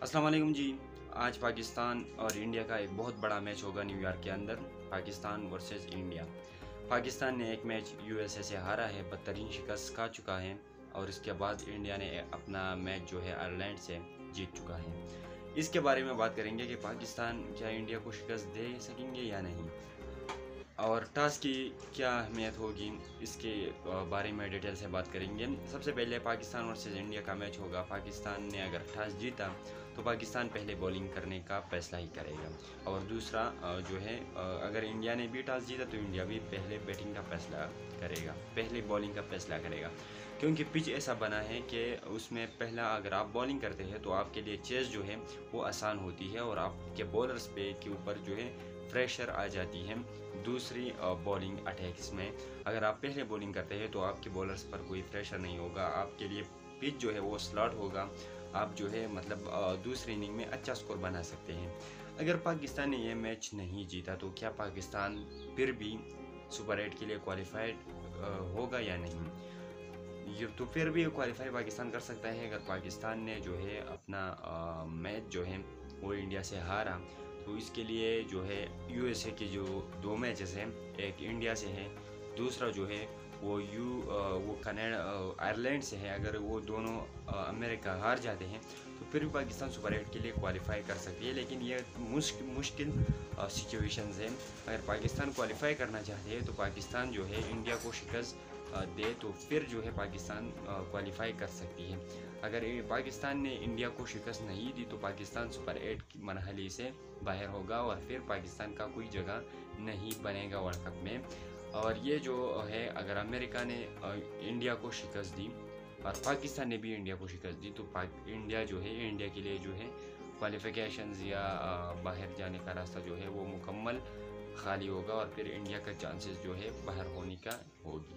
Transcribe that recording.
السلام علیکم جی۔ آج پاکستان اور انڈیا کا ایک بہت بڑا میچ ہوگا نیو یارک کے اندر، پاکستان ورسز انڈیا۔ پاکستان نے ایک میچ یو ایس اے سے ہارا ہے، بدترین شکست کھا چکا ہے اور اس کے بعد انڈیا نے اپنا میچ جو ہے آئرلینڈ سے جیت چکا ہے۔ اس کے بارے میں بات کریں گے کہ پاکستان کیا انڈیا کو شکست دے سکیں گے یا نہیں۔ اور ٹاس کی کیا اہمیت ہوگی اس کے بارے میں ڈیٹیل سے بات کریں گے۔ سب سے پہلے پاکستان ورسز انڈیا کا میچ ہوگا۔ پاکستان نے اگر ٹاس جیتا تو پاکستان پہلے بولنگ کرنے کا فیصلہ ہی کرے گا۔ اور دوسرا جو ہے اگر انڈیا نے بھی ٹاس جیتا تو انڈیا بھی پہلے بیٹنگ کا فیصلہ کرے گا۔ پہلے بولنگ کا فیصلہ کرے گا۔ کیونکہ پچ ایسا بنا ہے کہ اس میں پہلا اگر آپ بولنگ کرتے ہیں تو آپ کے لیے چیز جو ہے وہ آسان ہوتی ہے اور آپ کے بولرز پہ کے اوپر جو ہے پریشر آ جاتی ہے دوسری بولنگ اٹیکس میں۔ اگر آپ پہلے بولنگ کرتے ہیں تو آپ کے بولرز پر کوئی پریشر نہیں ہوگا۔ آپ کے لیے پچ جو ہے وہ سلاٹ ہوگا۔ آپ جو ہے مطلب دوسری اننگ میں اچھا سکور بنا سکتے ہیں۔ اگر پاکستان نے یہ میچ نہیں جیتا تو کیا پاکستان پھر بھی سپر ایٹ کے لیے کوالیفائڈ ہوگا یا نہیں؟ یہ تو پھر بھی کوالیفائی پاکستان کر سکتا ہے۔ اگر پاکستان نے جو ہے اپنا میچ جو ہے وہ انڈیا سے ہارا تو اس کے لیے جو ہے یو ایس اے کے جو دو میچز ہیں، ایک انڈیا سے ہے دوسرا جو ہے وہ یو وہ کنیڈا آئرلینڈ سے ہے اگر وہ دونوں امریکہ ہار جاتے ہیں تو پھر بھی پاکستان سپر ایٹ کے لیے کوالیفائی کر سکتی ہے۔ لیکن یہ مشکل سچویشنز ہیں۔ اگر پاکستان کوالیفائی کرنا چاہتے ہیں تو پاکستان جو ہے انڈیا کو شکست دے تو پھر جو ہے پاکستان کوالیفائی کر سکتی ہے۔ اگر پاکستان نے انڈیا کو شکست نہیں دی تو پاکستان سپر ایٹ کی مرحلی سے باہر ہوگا اور پھر پاکستان کا کوئی جگہ نہیں بنے گا ورلڈ کپ میں۔ اور یہ جو ہے، اگر امریکہ نے انڈیا کو شکست دی اور پاکستان نے بھی انڈیا کو شکست دی تو انڈیا جو ہے، انڈیا کے لیے جو ہے کوالیفیکیشنز یا باہر جانے کا راستہ جو ہے وہ مکمل خالی ہوگا اور پھر انڈیا کا چانسز جو ہے باہر ہونے کا ہوگی۔